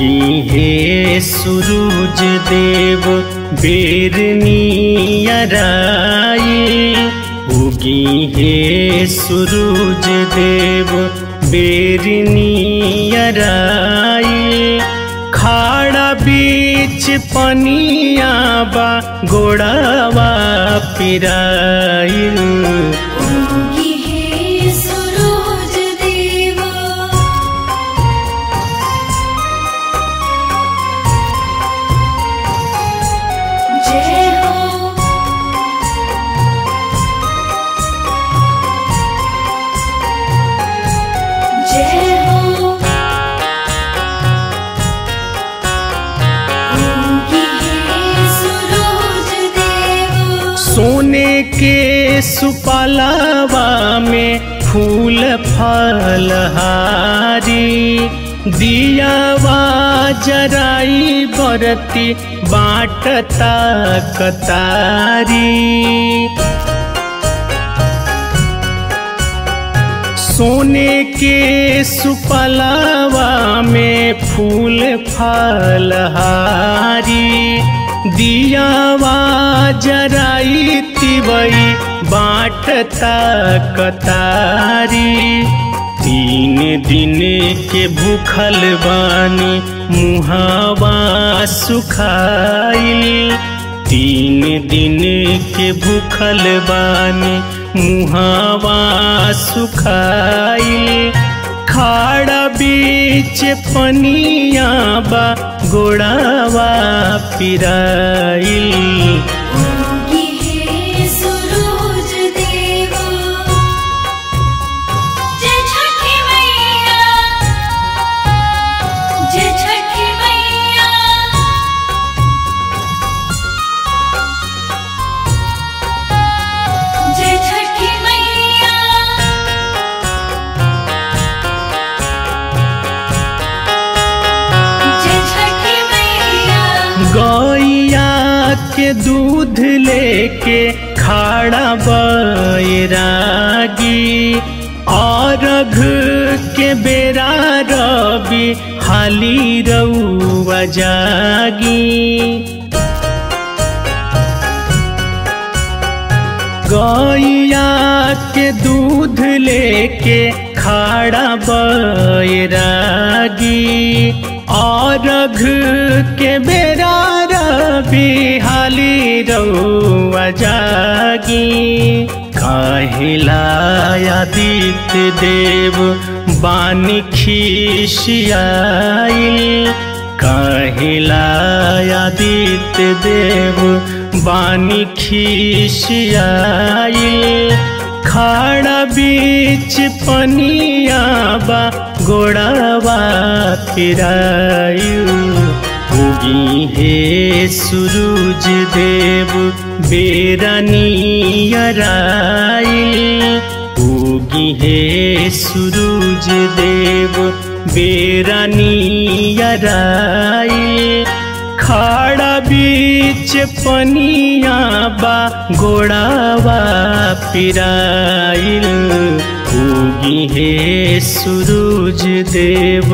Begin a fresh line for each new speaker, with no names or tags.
हे सूरज देव बेरनियराई उगी हे सूरज देव बेरनियराई खाड़ा बीच पनिया बा गोड़ावा पिराइल के सुपलावा में फूल फलहारी दियावा जराई बरती बाटता कतारी सोने के सुपलावा में फूल फलहारी दियावा जराई तिवई बाटता कतारी। तीन दिन के भूखल बानी, मुहावा सुखाइल तीन दिन के भूखल बानी, मुहावा सुखाइल खाड़ा बीच पनिया बा, गोड़ावा पिराइल के दूध लेके खाड़ा बैरागी और के बेरा रवि हाली रउआ जागी। गैया के दूध लेके खाड़ा बैरागी और के बेरा रवि हाली रउआ जागी। काहिलायादित्य देव, बानी खिसियाइल काहिलायादित्य देव, बानी खिसियाइल खाड़ा बीच पनिया बा गोड़ावा पिरायु उगी हे सूरज देव बेरानियराइल उगी हे सूरज देव बेरानियराइल खाड़ा बीच पनिया बा गोड़ावा पिराइल। उगी हे सूरज देव